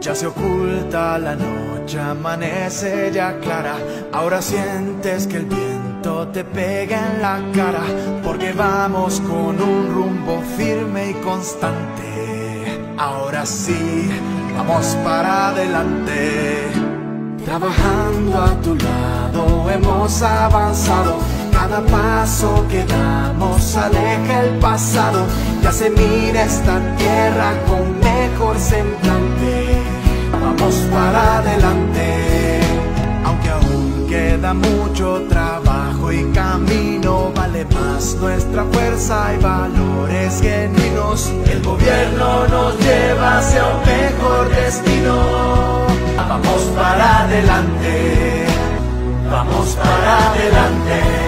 Ya se oculta la noche, amanece ya clara. Ahora sientes que el viento te pega en la cara, porque vamos con un rumbo firme y constante. Ahora sí, vamos para adelante. Trabajando a tu lado hemos avanzado. Cada paso que damos aleja el pasado. Ya se mira esta tierra con mejor semblante. Vamos para adelante. Aunque aún queda mucho trabajo y camino, vale más nuestra fuerza y valores genuinos. El gobierno nos lleva hacia un mejor destino. Vamos para adelante, vamos para adelante.